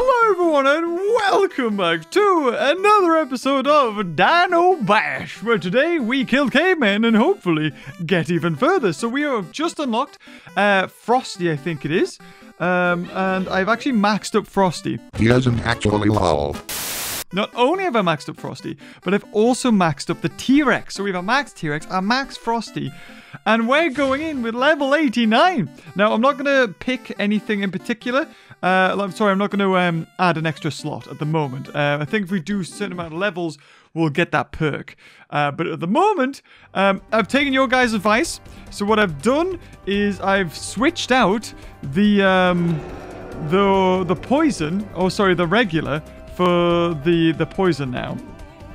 Hello, everyone, and welcome back to another episode of Dino Bash, where today we kill cavemen and hopefully get even further. So we have just unlocked uh, Frosty, I think it is, um, and I've actually maxed up Frosty. He isn't actually lol. Not only have I maxed up Frosty, but I've also maxed up the T-Rex. So we have a max T-Rex, a max Frosty, and we're going in with level 89. Now, I'm not going to pick anything in particular. Uh, I'm sorry, I'm not going to um, add an extra slot at the moment. Uh, I think if we do a certain amount of levels, we'll get that perk. Uh, but at the moment, um, I've taken your guys' advice. So what I've done is I've switched out the um, the the poison. Oh, sorry, the regular for the the poison now.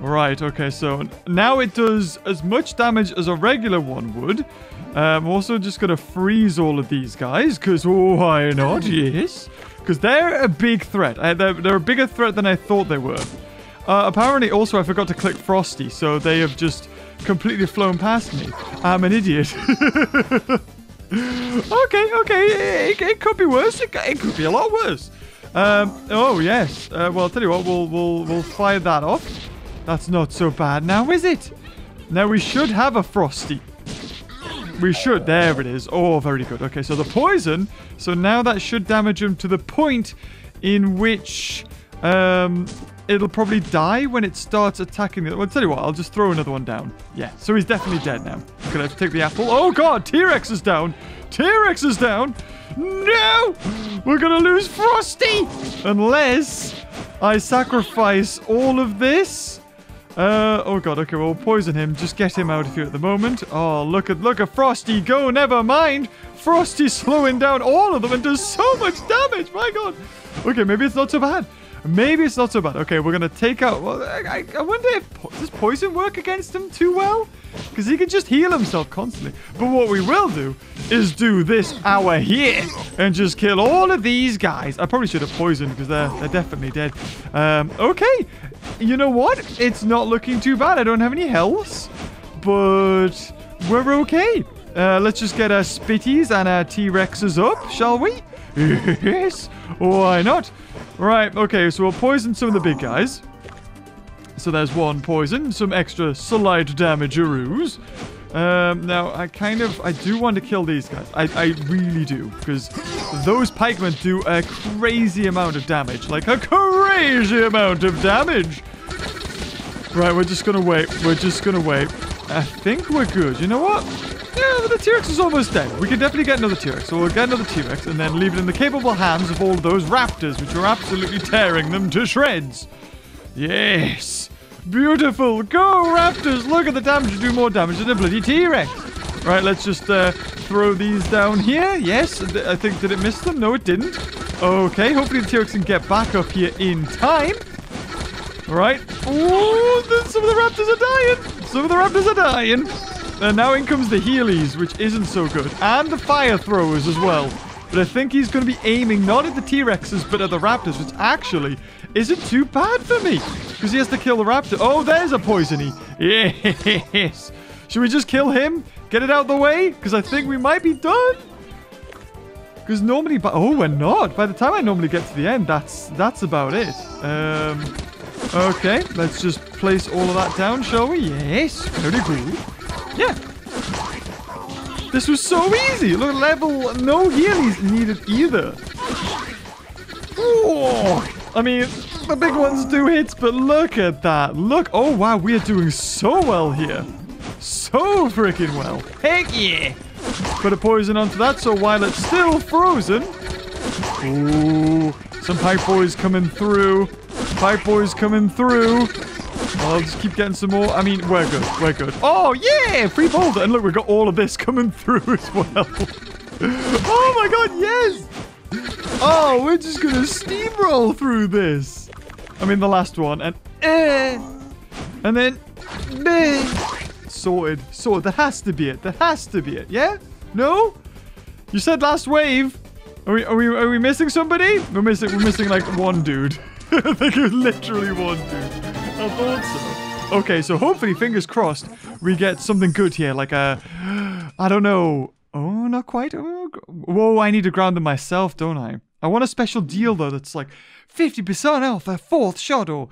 Right, okay, so now it does as much damage as a regular one would. Um, I'm also just going to freeze all of these guys, because why not? Yes. Because they're a big threat. Uh, they're, they're a bigger threat than I thought they were. Uh, apparently, also, I forgot to click Frosty, so they have just completely flown past me. I'm an idiot. okay, okay, it, it, could be worse. It, it could be a lot worse. Um, oh yes. Uh, well, I'll tell you what. We'll we'll we'll fire that off. That's not so bad now, is it? Now we should have a frosty. We should. There it is. Oh, very good. Okay, so the poison. So now that should damage him to the point in which um, it'll probably die when it starts attacking the... Well, I'll tell you what. I'll just throw another one down. Yeah, so he's definitely dead now. Let's take the apple. Oh, God. T-Rex is down. T-Rex is down. No! We're to lose Frosty! Unless I sacrifice all of this. Uh, oh god, okay, we'll poison him. Just get him out of here at the moment. Oh, look at, look at Frosty go, never mind. Frosty's slowing down all of them and does so much damage, my god. Okay, maybe it's not so bad. Maybe it's not so bad. Okay, we're going to take out... Well, I, I wonder if... Does poison work against him too well? Because he can just heal himself constantly. But what we will do is do this hour here and just kill all of these guys. I probably should have poisoned because they're, they're definitely dead. Um, okay. You know what? It's not looking too bad. I don't have any health. But we're okay. Uh, let's just get our spitties and our T-Rexes up, shall we? Yes. Why not? Right, okay, so we'll poison some of the big guys. So there's one poison, some extra slight damage aroos. Um, now, I kind of, I do want to kill these guys. I, I really do, because those pikemen do a crazy amount of damage. Like, a crazy amount of damage. Right, we're just to wait. We're just to wait. I think we're good. You know what? Yeah, the T-Rex is almost dead. We can definitely get another T-Rex. So we'll get another T-Rex and then leave it in the capable hands of all those raptors, which are absolutely tearing them to shreds. Yes. Beautiful. Go, raptors. Look at the damage. You do more damage than a bloody T-Rex. Right, let's just uh, throw these down here. Yes, I think, did it miss them? No, it didn't. Okay, hopefully the T-Rex can get back up here in time. All right. Oh, some of the raptors are dying. Some of the raptors are dying. And now in comes the Heelys, which isn't so good. And the fire throwers as well. But I think he's going to be aiming not at the T-Rexes, but at the raptors, which actually isn't too bad for me. Because he has to kill the raptor. Oh, there's a poisony. Yes. Should we just kill him? Get it out the way? Because I think we might be done. Because normally... Oh, we're not. By the time I normally get to the end, that's that's about it. Um... Okay, let's just place all of that down, shall we? Yes, very good. Yeah. This was so easy. Look, level, no healies needed either. Oh, I mean, the big ones do hits, but look at that. Look, oh wow, we are doing so well here. So freaking well. Heck yeah. Put a poison onto that, so while it's still frozen... Ooh, some pipe boys coming through. Pipe boys coming through. I'll just keep getting some more. I mean, we're good. We're good. Oh, yeah! Free boulder. And look, we've got all of this coming through as well. oh, my God, yes! Oh, we're just going to steamroll through this. I mean, the last one. And, eh, and then, eh. Sorted. Sorted. That has to be it. That has to be it. Yeah? No? You said last wave. Are we, are we, are we missing somebody? We're missing, we're missing like one dude. I think it was literally one dude. I thought so. Okay, so hopefully, fingers crossed, we get something good here. Like a, I don't know. Oh, not quite. Oh, whoa, I need to ground them myself, don't I? I want a special deal though that's like 50% off a fourth shot or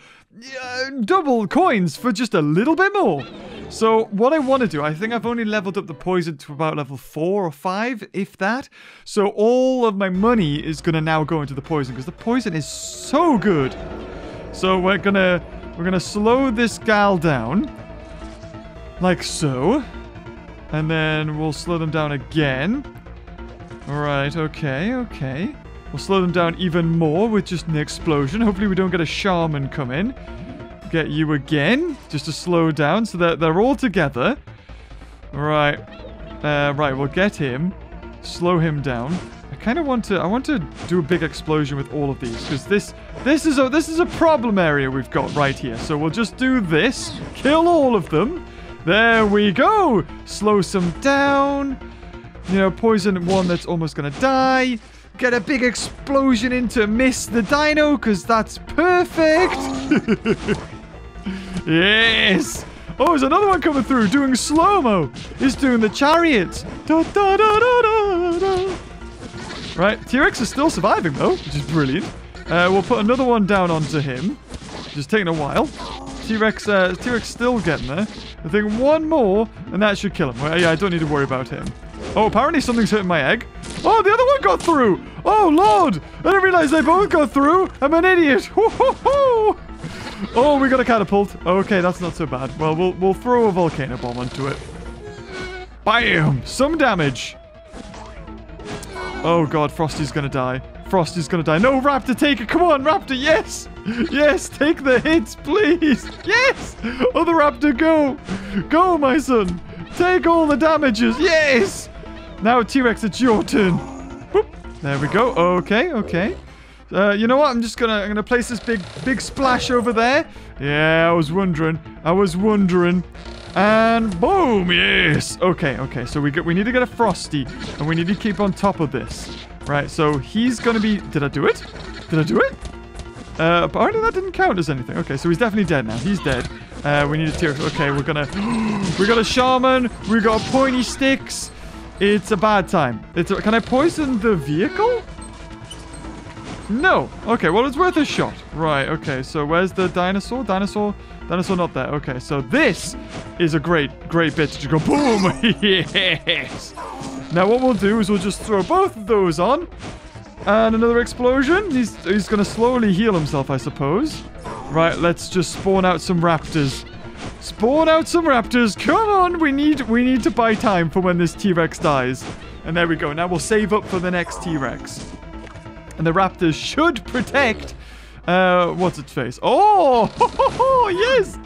uh, double coins for just a little bit more. So what I want to do, I think I've only leveled up the poison to about level 4 or 5, if that. So all of my money is going to now go into the poison because the poison is so good. So we're going to we're to slow this gal down like so. And then we'll slow them down again. Alright, okay, okay. We'll slow them down even more with just an explosion. Hopefully we don't get a shaman come in. Get you again, just to slow down so that they're all together. Right. Uh, right, we'll get him. Slow him down. Kind of want to I want to do a big explosion with all of these because this this is a this is a problem area we've got right here. So we'll just do this, kill all of them. There we go. Slow some down. You know, poison one that's almost gonna die. Get a big explosion in to miss the dino, because that's perfect. yes. Oh, there's another one coming through doing slow-mo. He's doing the chariot. Da, da, da. Right, T-Rex is still surviving, though, which is brilliant. Uh, we'll put another one down onto him. Just taking a while. T-Rex uh, T-Rex still getting there. I think one more, and that should kill him. Well, yeah, I don't need to worry about him. Oh, apparently something's hitting my egg. Oh, the other one got through. Oh, Lord. I didn't realize they both got through. I'm an idiot. Oh, we got a catapult. Okay, that's not so bad. Well, we'll, we'll throw a volcano bomb onto it. Bam! Some damage. Oh, God. Frosty's to die. Frosty's to die. No, Raptor, take it. Come on, Raptor. Yes. Yes, take the hits, please. Yes. The Raptor, go. Go, my son. Take all the damages. Yes. Now, T-Rex, it's your turn. Boop. There we go. Okay, okay. Uh, you know what? I'm just gonna I'm gonna place this big big splash over there. Yeah, I was wondering. I was wondering. And boom! Yes. Okay, okay. So we get we need to get a frosty, and we need to keep on top of this. Right. So he's gonna be. Did I do it? Did I do it? Uh, apparently that didn't count as anything. Okay, so he's definitely dead now. He's dead. Uh, we need a T-Rex. Okay, we're gonna. we got a shaman. We got pointy sticks. It's a bad time. It's a, can I poison the vehicle? No. Okay, well, it's worth a shot. Right, okay, so where's the dinosaur? Dinosaur? Dinosaur not there. Okay, so this is a great, great bit to go boom. yes. Now what we'll do is we'll just throw both of those on. And another explosion. He's, he's going to slowly heal himself, I suppose. Right, let's just spawn out some raptors. Spawn out some raptors. Come on, we need we need to buy time for when this T-Rex dies. And there we go. Now we'll save up for the next T-Rex. And the raptors should protect uh, what's its face? Oh, yes!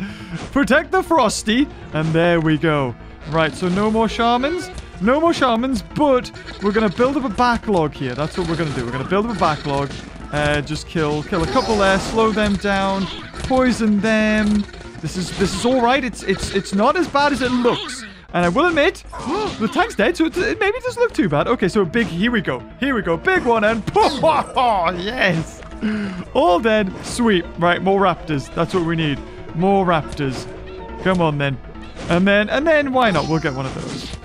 Protect the Frosty. And there we go. Right, so no more shamans. No more shamans, but we're going to build up a backlog here. That's what we're going to do. We're going to build up a backlog. Uh, just kill kill a couple there, slow them down, poison them. This is this is all right. It's it's it's not as bad as it looks. And I will admit, the tank's dead, so it, it maybe doesn't look too bad. Okay, so big, here we go. Here we go. Big one, and oh, yes. All dead. Sweet. Right, more raptors. That's what we need. More raptors. Come on, then. And then, and then, why not? We'll get one of those.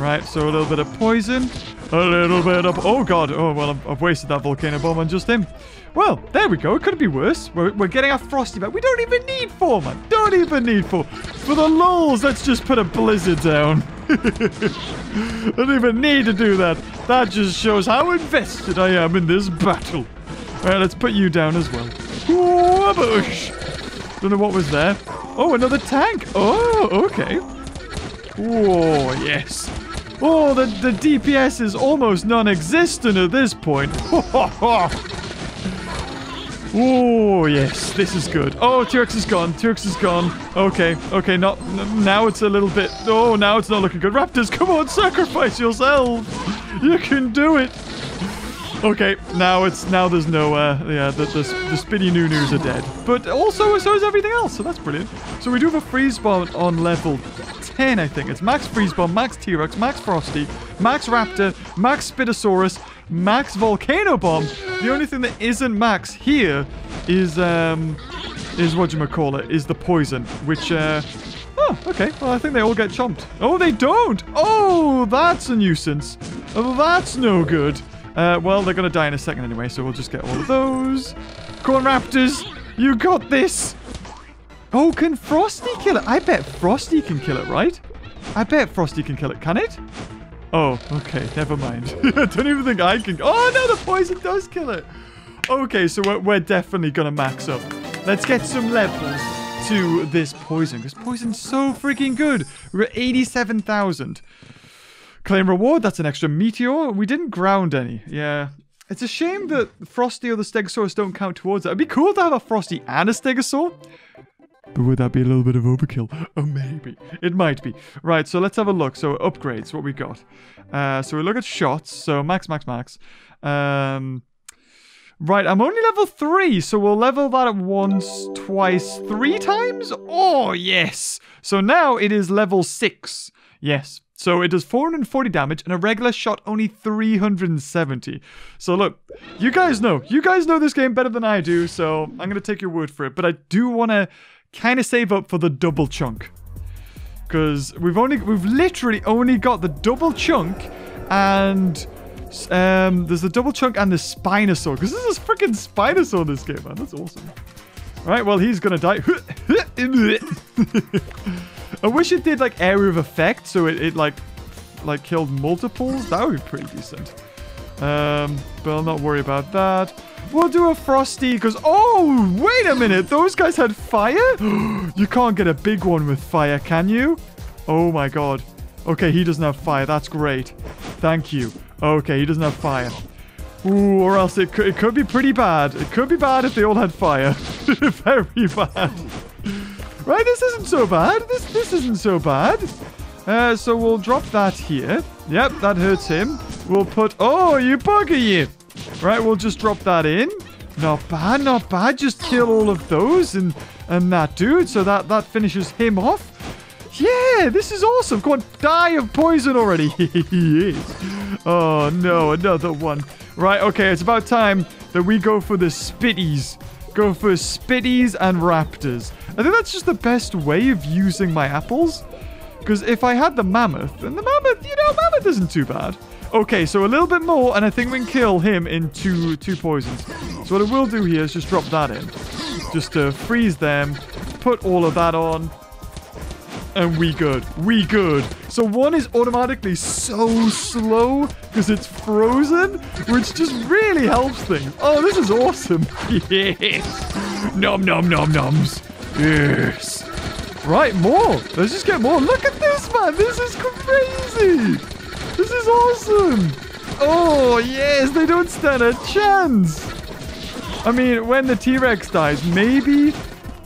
Right, so a little bit of poison. A little bit of... Oh, God. Oh, well, I've, I've wasted that volcano bomb on just him. Well, there we go. It couldn't be worse. We're, we're getting our frosty back. We don't even need four, man. Don't even need four. For the lulls, let's just put a blizzard down. I don't even need to do that. That just shows how invested I am in this battle. Right, let's put you down as well. Whoobush. Don't know what was there. Oh, another tank. Oh, okay. Oh, yes. Oh, the, the DPS is almost non-existent at this point. Oh, yes. This is good. Oh, T-Rex is gone. T-Rex is gone. Okay. Okay, not... Now it's a little bit... Oh, now it's not looking good. Raptors, come on. Sacrifice yourself. You can do it. Okay, now it's... Now there's no... Uh, yeah, the, the, the spinny noo-noos are dead. But also, so is everything else. So that's brilliant. So we do have a freeze bomb on level 10, I think. It's Max Freeze Bomb, Max T-Rex, Max Frosty, Max Raptor, Max Spinosaurus, Max Volcano Bomb. The only thing that isn't max here is, um, is what you call it, is the poison, which, uh, oh, okay. Well, I think they all get chomped. Oh, they don't. Oh, that's a nuisance. Oh, that's no good. Uh, well, they're going to die in a second anyway, so we'll just get all of those. Corn Raptors, you got this. Oh, can Frosty kill it? I bet Frosty can kill it, right? I bet Frosty can kill it. Can it? Oh, okay. Never mind. I don't even think I can. Oh, no, the poison does kill it. Okay, so we're, we're definitely going to max up. Let's get some levels to this poison, because poison's so freaking good. We're at 87,000. Claim reward, that's an extra meteor. We didn't ground any. Yeah. It's a shame that Frosty or the Stegosaurus don't count towards it. It'd be cool to have a Frosty and a Stegosaur. But would that be a little bit of overkill? Oh, maybe. It might be. Right, so let's have a look. So upgrades, what we got. Uh, so we look at shots. So max, max, max. Um, right, I'm only level 3, so we'll level that at once, twice, three times? Oh, yes. So now it is level 6. Yes. So it does 440 damage and a regular shot only 370. So look, you guys know. You guys know this game better than I do, so I'm going to take your word for it. But I do want to kind of save up for the double chunk. Because we've only, we've literally only got the double chunk and um, there's the double chunk and the Spinosaur. Because this is freaking Spinosaur in this game, man. That's awesome. Right, well, he's going to die. I wish it did like area of effect, so it, it like like killed multiples. That would be pretty decent. Um, but I'll not worry about that. We'll do a frosty because oh wait a minute, those guys had fire. you can't get a big one with fire, can you? Oh my god. Okay, he doesn't have fire. That's great. Thank you. Okay, he doesn't have fire. Ooh, or else it could, it could be pretty bad. It could be bad if they all had fire. Very bad. Right, this isn't so bad. This this isn't so bad. Uh, so we'll drop that here. Yep, that hurts him. We'll put... Oh, you bugger you. Right, we'll just drop that in. Not bad, not bad. Just kill all of those and, and that dude. So that, that finishes him off. Yeah, this is awesome. Come on, die of poison already. he is. Oh, no, another one. Right, okay, it's about time that we go for the spitties. Go for spitties and raptors. I think that's just the best way of using my apples. Because if I had the mammoth, then the mammoth, you know, mammoth isn't too bad. Okay, so a little bit more, and I think we can kill him in two two poisons. So what I will do here is just drop that in. Just to freeze them, put all of that on, and we good. We good. So one is automatically so slow because it's frozen, which just really helps things. Oh, this is awesome. yes. Nom nom nom noms. Yes. Right, more. Let's just get more. Look at this, man. This is crazy. This is awesome. Oh, yes. They don't stand a chance. I mean, when the T-Rex dies, maybe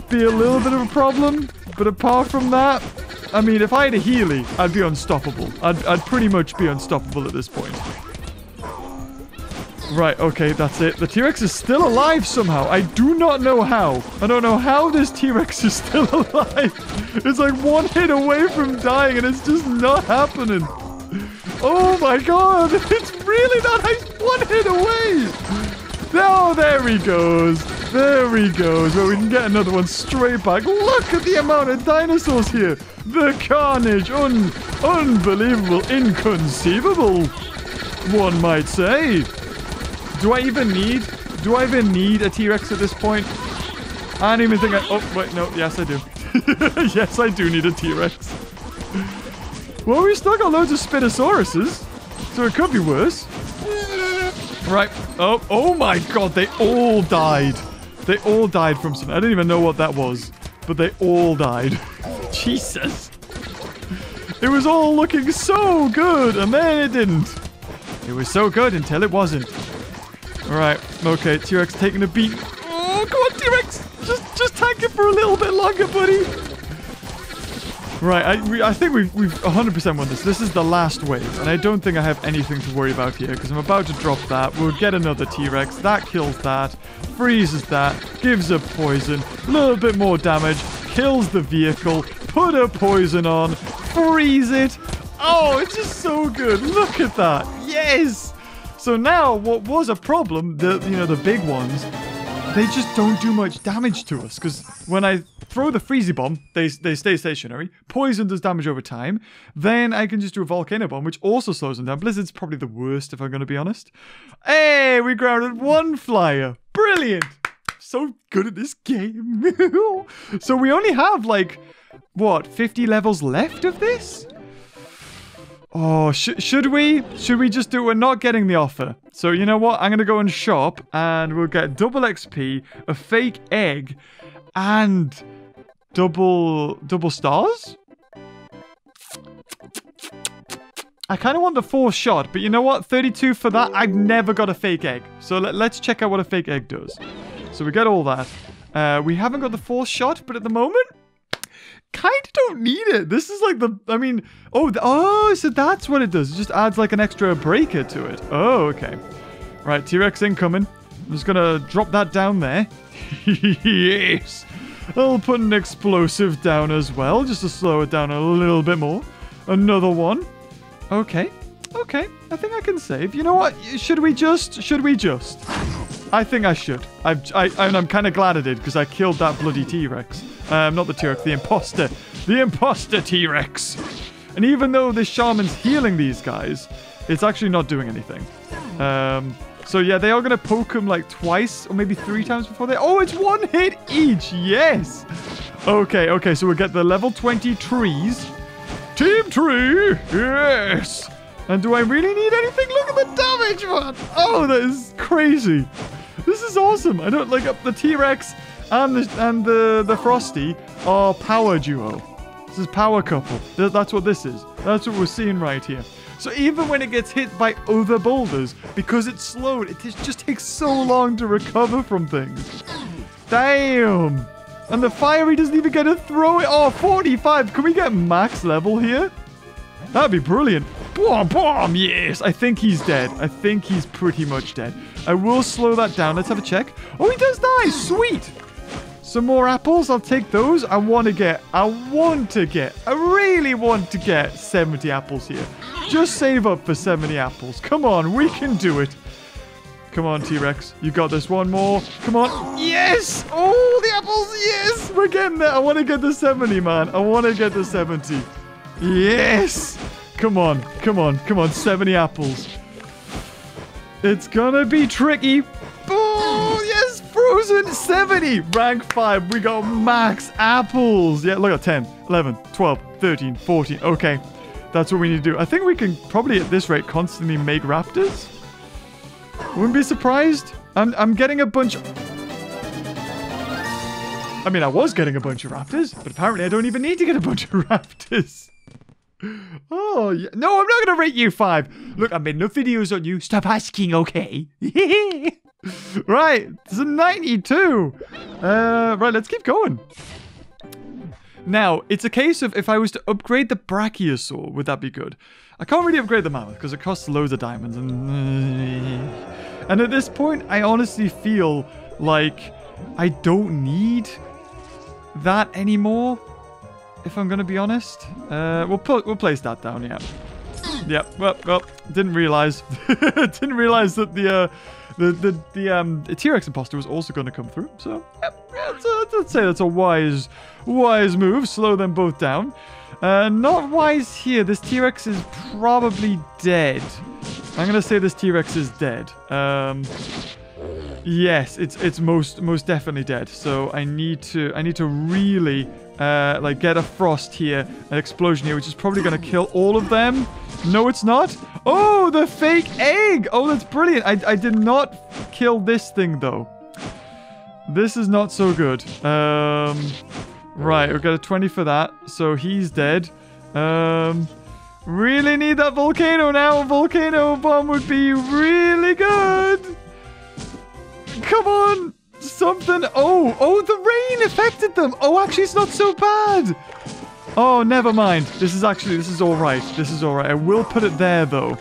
be a little bit of a problem. But apart from that, I mean, if I had a Healy, I'd be unstoppable. I'd, I'd pretty much be unstoppable at this point. Right, okay, that's it. The T-Rex is still alive somehow. I do not know how. I don't know how this T-Rex is still alive. It's like one hit away from dying and it's just not happening. Oh my god, it's really not one hit away. Oh, there he goes. There he goes. Well, we can get another one straight back. Look at the amount of dinosaurs here. The carnage. Un unbelievable. Inconceivable. One might say. Do I even need... Do I even need a T-Rex at this point? I don't even think I... Oh, wait, no. Yes, I do. yes, I do need a T-Rex. Well, we still got loads of Spinosauruses. So it could be worse. Right. Oh, oh my god. They all died. They all died from something. I didn't even know what that was. But they all died. Jesus. It was all looking so good. And then it didn't. It was so good until it wasn't. Alright, okay, T-Rex taking a beat. Oh, come on, T-Rex! Just just tank it for a little bit longer, buddy! Right, I, I think we've, we've 100% won this. This is the last wave, and I don't think I have anything to worry about here, because I'm about to drop that. We'll get another T-Rex. That kills that. Freezes that. Gives a poison. A little bit more damage. Kills the vehicle. Put a poison on. Freeze it. Oh, it's just so good. Look at that. Yes! So now, what was a problem, the you know the big ones, they just don't do much damage to us. Because when I throw the Freezy Bomb, they, they stay stationary. Poison does damage over time. Then I can just do a Volcano Bomb, which also slows them down. Blizzard's probably the worst, if I'm going to be honest. Hey, we grounded one flyer. Brilliant. So good at this game. so we only have, like, what, 50 levels left of this? Oh, sh should we? Should we just do? We're not getting the offer. So you know what? I'm gonna go and shop, and we'll get double XP, a fake egg, and double double stars. I kind of want the four shot, but you know what? 32 for that. I've never got a fake egg. So let, us check out what a fake egg does. So we get all that. Uh, we haven't got the fourth shot, but at the moment, kind of don't need it. This is like the, I mean, oh, oh, so that's what it does. It just adds like an extra breaker to it. Oh, okay. Right, T-Rex incoming. I'm just gonna drop that down there. yes. I'll put an explosive down as well, just to slow it down a little bit more. Another one. Okay. Okay. I think I can save. You know what? Should we just? Should we just? I think I should. I've, I, and I'm kind of glad I did because I killed that bloody T-Rex. Um, not the T-Rex, the imposter. The imposter T-Rex. And even though this shaman's healing these guys, it's actually not doing anything. Um, so yeah, they are going to poke him like twice or maybe three times before they... Oh, it's one hit each. Yes. Okay, okay. So we'll get the level 20 trees. Team tree. Yes. And do I really need anything? Look at the damage, man. Oh, that is crazy. This is awesome. I don't like up the T-Rex and the and the the Frosty are power duo. This is power couple. That's what this is. That's what we're seeing right here. So even when it gets hit by other boulders, because it's slowed, it just takes so long to recover from things. Damn. And the fiery doesn't even get to throw it. Oh, 45. Can we get max level here? That'd be brilliant. Boom, boom, yes. I think he's dead. I think he's pretty much dead. I will slow that down. Let's have a check. Oh, he does die. Sweet. Some more apples, I'll take those. I want to get, I want to get, I really want to get 70 apples here. Just save up for 70 apples. Come on, we can do it. Come on, T-Rex. You got this. One more. Come on. Yes! Oh, the apples. Yes! We're getting there. I want to get the 70, man. I want to get the 70. Yes! Come on. Come on. Come on. 70 apples. It's gonna be tricky. Oh, yes! Frozen 70! Rank 5. We got max apples. Yeah, look at 10, 11, 12, 13, 14. Okay. That's what we need to do. I think we can probably at this rate constantly make raptors. Wouldn't be surprised. I'm, I'm getting a bunch... I mean, I was getting a bunch of raptors, but apparently I don't even need to get a bunch of raptors. Oh, yeah. no, I'm not going to rate you five. Look, I made enough videos on you. Stop asking, okay? right, it's a 92. Uh, right, let's keep going. Now, it's a case of if I was to upgrade the Brachiosaur, would that be good? I can't really upgrade the Mammoth because it costs loads of diamonds. And, and at this point, I honestly feel like I don't need that anymore. If I'm going to be honest. Uh, we'll, put, we'll place that down, yeah. Yep, well, well, didn't realize. didn't realize that the... Uh, the the the um T-Rex imposter was also going to come through. So yep, let's say that's a wise wise move. Slow them both down. Uh, not wise here. This T-Rex is probably dead. I'm gonna say this T-Rex is dead. Um, yes, it's it's most most definitely dead. So I need to I need to really uh, like get a frost here, an explosion here, which is probably gonna kill all of them. No, it's not. Oh, the fake egg. Oh, that's brilliant. I, I did not kill this thing, though. This is not so good. Um, right, we got a 20 for that. So he's dead. Um, really need that volcano now. A volcano bomb would be really good. Come on. Something. Oh, oh, the rain affected them. Oh, actually, it's not so bad. Oh, never mind. This is actually, this is all right. This is all right. I will put it there, though.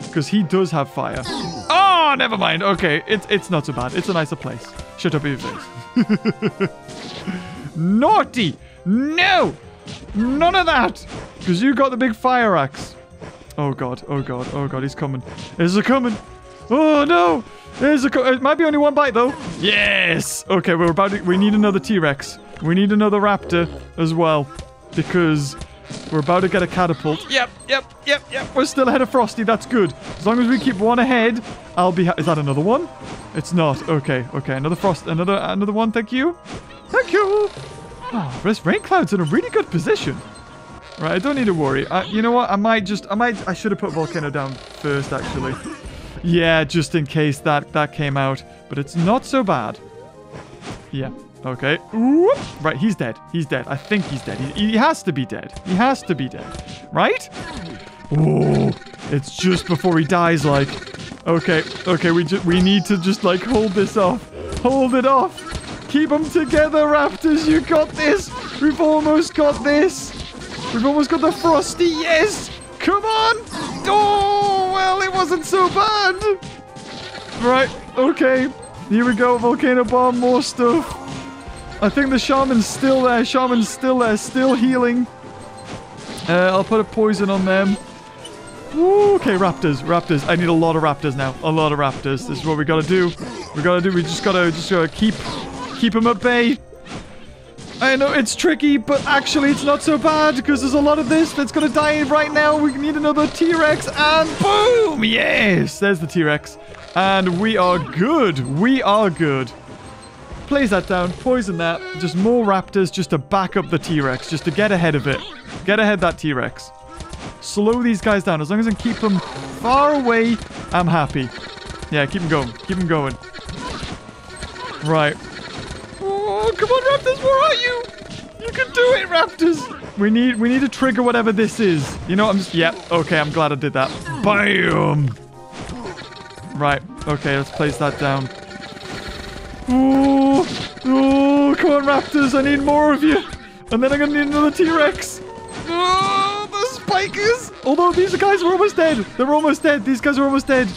Because he does have fire. Oh, never mind. Okay, it's, it's not so bad. It's a nicer place. Shut up your. Naughty! No! None of that! Because you got the big fire axe. Oh, God. Oh, God. Oh, God. He's coming. Is he coming? Oh, no! There's a. co- It might be only one bite though. Yes. Okay, we're about to. We need another T-Rex. We need another raptor as well, because we're about to get a catapult. Yep, yep, yep, yep. We're still ahead of Frosty. That's good. As long as we keep one ahead, I'll be. Is that another one? It's not. Okay, okay. Another frost. Another another one. Thank you. Thank you. Oh, this rain cloud's in a really good position. Right, I don't need to worry. I, you know what? I might just. I might. I should have put volcano down first, actually. Yeah, just in case that that came out. But it's not so bad. Yeah. Okay. Whoop. Right, he's dead. He's dead. I think he's dead. He, he has to be dead. He has to be dead. Right? It's just before he dies, like. Okay, okay, we, we need to just, like, hold this off. Hold it off. Keep them together, Raptors. You got this. We've almost got this. We've almost got the Frosty. Yes. Come on. Oh, well, it wasn't so bad. Right, okay. Here we go. Volcano Bomb, more stuff. I think the Shaman's still there. Shaman's still there, still healing. Uh, I'll put a poison on them. Ooh, okay, raptors, raptors. I need a lot of raptors now. A lot of raptors. This is what we gotta do. We gotta do. We just gotta, just gotta keep, keep them at bay. I know it's tricky, but actually it's not so bad because there's a lot of this that's gonna die right now. We need another T-Rex, and boom! Yes, there's the T-Rex, and we are good. We are good. Place that down, poison that. Just more raptors just to back up the T-Rex, just to get ahead of it. Get ahead that T-Rex. Slow these guys down. As long as I can keep them far away, I'm happy. Yeah, keep them going. Keep them going. Right. Oh, come on, Raptors, where are you? You can do it, Raptors. We need we need to trigger whatever this is. You know, what I'm just yep. okay, I'm glad I did that. Bam. Right. Okay, let's place that down. Ooh, ooh, come on, Raptors. I need more of you. And then I'm gonna need another T-Rex. Oh, the spikers. Although these guys are almost dead. They're almost dead. These guys are almost dead.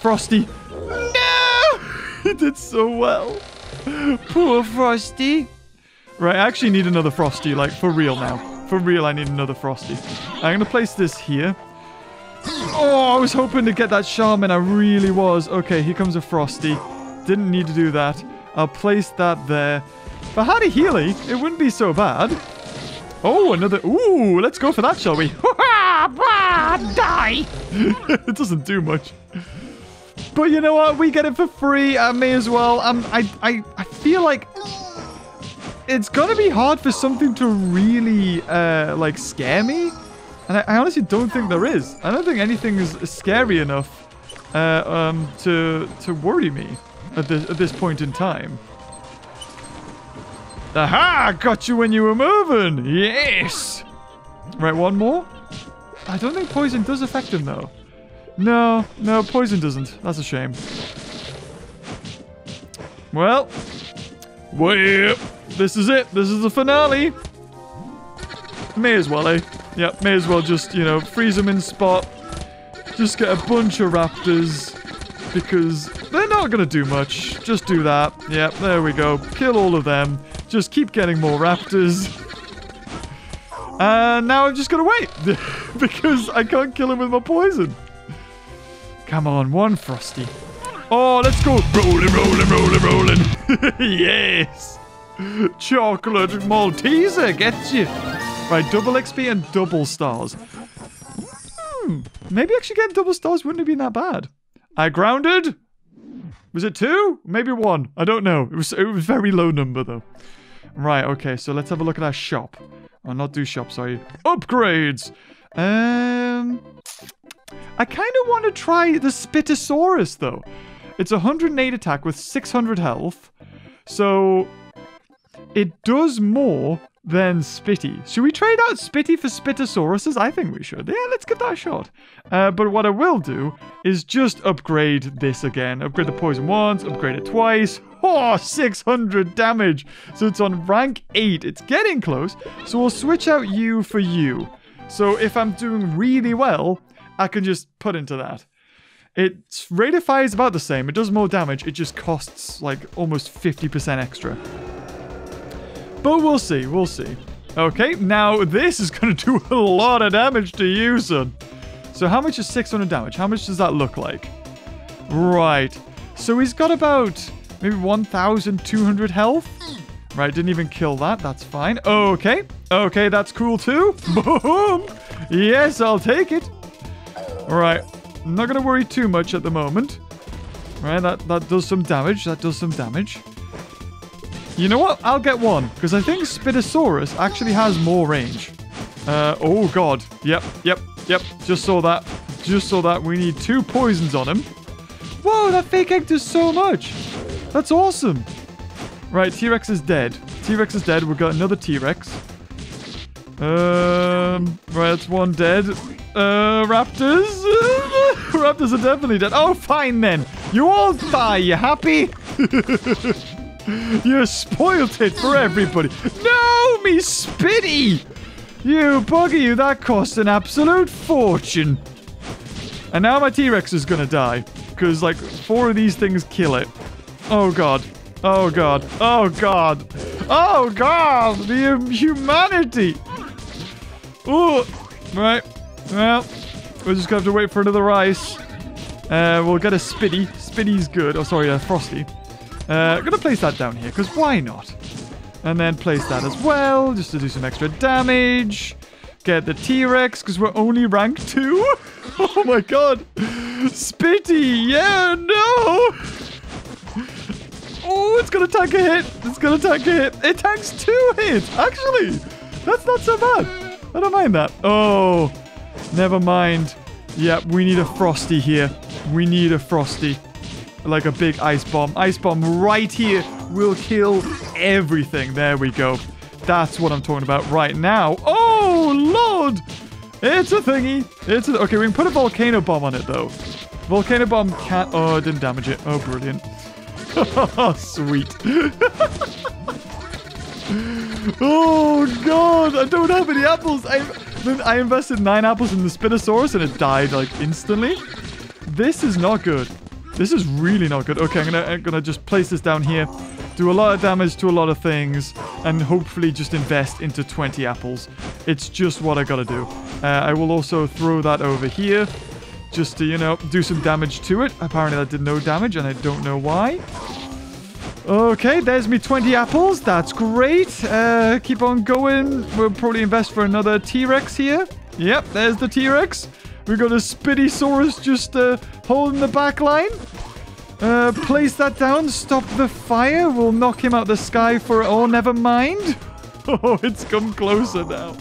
Frosty. No! he did so well. Poor Frosty. Right, I actually need another Frosty, like, for real now. For real, I need another Frosty. I'm gonna place this here. Oh, I was hoping to get that Shaman. I really was. Okay, here comes a Frosty. Didn't need to do that. I'll place that there. If I Healy, it wouldn't be so bad. Oh, another... Ooh, let's go for that, shall we? Die! it doesn't do much. But you know what? We get it for free. I may as well. Um, I, I, I feel like it's gonna be hard for something to really, uh, like scare me. And I, I honestly don't think there is. I don't think anything is scary enough, uh, um, to to worry me at this at this point in time. Aha! Got you when you were moving. Yes. Right, one more. I don't think poison does affect him though. No, no, poison doesn't. That's a shame. Well, well, this is it. This is the finale. May as well, eh? Yep, may as well just, you know, freeze them in spot. Just get a bunch of raptors. Because they're not going to do much. Just do that. Yep, there we go. Kill all of them. Just keep getting more raptors. And now I'm just going to wait. because I can't kill him with my poison. Come on, one Frosty. Oh, let's go. Rolling, rolling, rolling, rolling. yes. Chocolate Malteser gets you. Right, double XP and double stars. Hmm, maybe actually getting double stars wouldn't have been that bad. I grounded. Was it two? Maybe one. I don't know. It was it was very low number though. Right, okay, so let's have a look at our shop. Oh, not do shop, sorry. Upgrades. Um I kind of want to try the Spitosaurus though. It's 108 attack with 600 health. So it does more than Spitty. Should we trade out Spitty for Spitosauruses? I think we should. Yeah, let's give that a shot. Uh, but what I will do is just upgrade this again. Upgrade the poison once, upgrade it twice. Oh, 600 damage. So it's on rank 8. It's getting close. So we'll switch out you for you. So if I'm doing really well, I can just put into that. Its rate of fire is about the same. It does more damage. It just costs like almost 50% extra. But we'll see, we'll see. Okay, now this is going to do a lot of damage to you, son. So how much is 600 damage? How much does that look like? Right. So he's got about maybe 1,200 health. Right, didn't even kill that. That's fine. Okay. Okay, that's cool too. Boom. Yes, I'll take it. All right. I'm not going to worry too much at the moment. Right, that, that does some damage. That does some damage. You know what? I'll get one. Because I think Spinosaurus actually has more range. Uh, oh, God. Yep, yep, yep. Just saw that. Just saw that. We need two poisons on him. Whoa, that fake egg does so much. That's awesome. Right, T-Rex is dead. T-Rex is dead. We've got another T-Rex. Um, right, that's one dead. Uh, raptors? raptors are definitely dead. Oh, fine then. You all die. You happy? you spoilt it for everybody. No, me Spitty! You bugger you, that cost an absolute fortune. And now my T-Rex is gonna die. Because, like, four of these things kill it. Oh, God. Oh, God. Oh, God. Oh, God! The humanity! Ooh! Right. Well, we're just gonna have to wait for another ice. Uh, we'll get a Spitty. Spitty's good. Oh, sorry, a Frosty. Uh, gonna place that down here, because why not? And then place that as well, just to do some extra damage. Get the T-Rex, because we're only rank 2. oh my god. Spitty, yeah, no. Oh, it's gonna tank a hit. It's gonna tank a hit. It tanks two hits, actually. That's not so bad. I don't mind that. Oh, never mind. Yep, we need a Frosty here. We need a Frosty. Like a big ice bomb. Ice bomb right here will kill everything. There we go. That's what I'm talking about right now. Oh, Lord! It's a thingy. It's a... Okay, we can put a volcano bomb on it, though. Volcano bomb can't... Oh, didn't damage it. Oh, brilliant. sweet. oh, God. I don't have any apples. I, I invested nine apples in the Spinosaurus, and it died, like, instantly. This is not good. This is really not good. Okay, I'm gonna, I'm gonna just place this down here. Do a lot of damage to a lot of things. And hopefully just invest into 20 apples. It's just what I gotta do. Uh, I will also throw that over here. Just to, you know, do some damage to it. Apparently that did no damage, and I don't know why. Okay, there's me 20 apples. That's great. Uh, keep on going. We'll probably invest for another T-Rex here. Yep, there's the T-Rex. We've got a Spinosaurus just uh, holding the back line. Uh, place that down. Stop the fire. We'll knock him out the sky for... Oh, never mind. Oh, it's come closer now.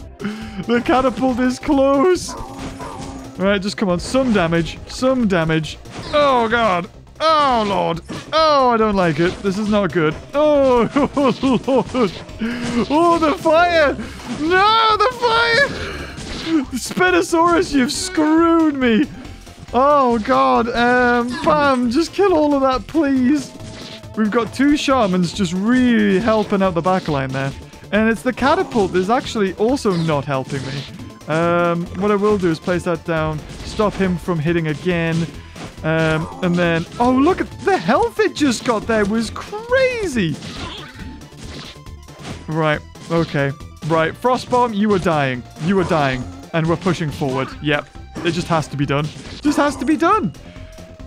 The catapult is close. All right, just come on. Some damage. Some damage. Oh, God. Oh, Lord. Oh, I don't like it. This is not good. Oh, Lord. Oh, the fire. No, the fire. Spinosaurus, you've screwed me. Oh, God. Um, bam. Just kill all of that, please. We've got two shamans just really helping out the backline there. And it's the catapult that's actually also not helping me. Um, what I will do is place that down, stop him from hitting again. Um, and then, oh, look at the health it just got there was crazy. Right, okay. Right, Frostbomb, you are dying. You are dying. And we're pushing forward. Yep, it just has to be done. Just has to be done.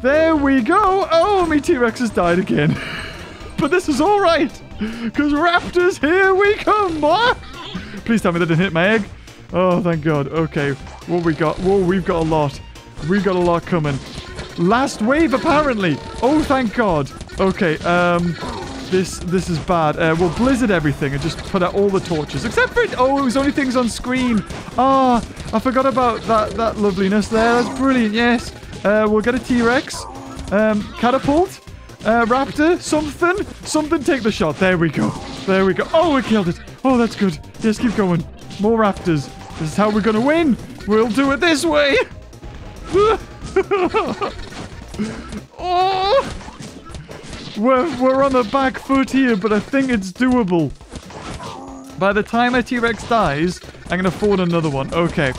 There we go. Oh, me T-Rex has died again. but this is all right. Because Raptors, here we come, boy. Please tell me that didn't hit my egg. Oh, thank God. Okay, what we got? Whoa, we've got a lot. We've got a lot coming. Last wave, apparently. Oh, thank God. Okay, um... This this is bad. Uh, we'll blizzard everything and just put out all the torches. Except for... It. Oh, it was only things on screen. Ah, I forgot about that, that loveliness there. That's brilliant, yes. Uh, we'll get a T-Rex. Um, catapult. Uh, raptor. Something. Something take the shot. There we go. There we go. Oh, we killed it. Oh, that's good. Yes, keep going. More raptors. This is how we're going to win. We'll do it this way. oh! We're, we're on the back foot here, but I think it's doable. By the time a T-Rex dies, I'm going to forward another one. Okay.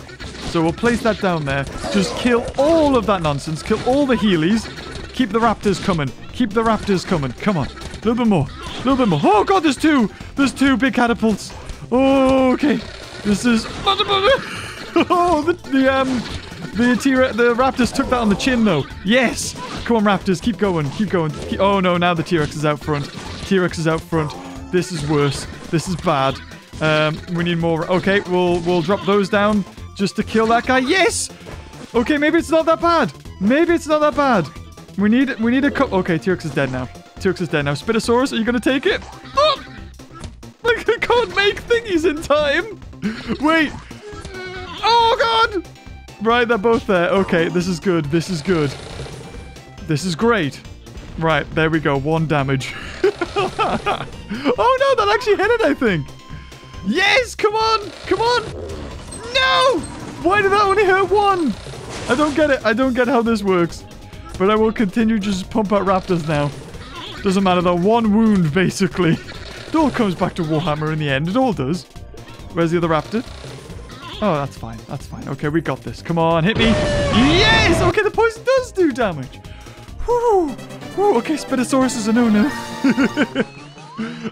So we'll place that down there. Just kill all of that nonsense. Kill all the Heelys. Keep the raptors coming. Keep the raptors coming. Come on. A little bit more. A little bit more. Oh, God, there's two. There's two big catapults. Oh, okay. This is... Oh, the, the, um... The, T the raptors took that on the chin, though. Yes! Come on, Raptors. Keep going. Keep going. Keep- oh, no. Now the T-Rex is out front. T-Rex is out front. This is worse. This is bad. Um, we need more. Okay, we'll we'll drop those down just to kill that guy. Yes! Okay, maybe it's not that bad. Maybe it's not that bad. We need we need a co- Okay, T-Rex is dead now. T-Rex is dead now. Spinosaurus, are you going to take it? Oh! I can't make thingies in time. Wait. Oh, God! Right, they're both there. Okay, this is good. This is good. This is great. Right, there we go. One damage. oh, no, that actually hit it, I think. Yes, come on. Come on. No! Why did that only hurt one? I don't get it. I don't get how this works. But I will continue just pump out raptors now. Doesn't matter, the one wound, basically. It all comes back to Warhammer in the end. It all does. Where's the other raptor? Oh, that's fine. That's fine. Okay, we got this. Come on, hit me. Yes! Okay, the poison does do damage. Whew. Whew. Okay, Spinosaurus is a no-no.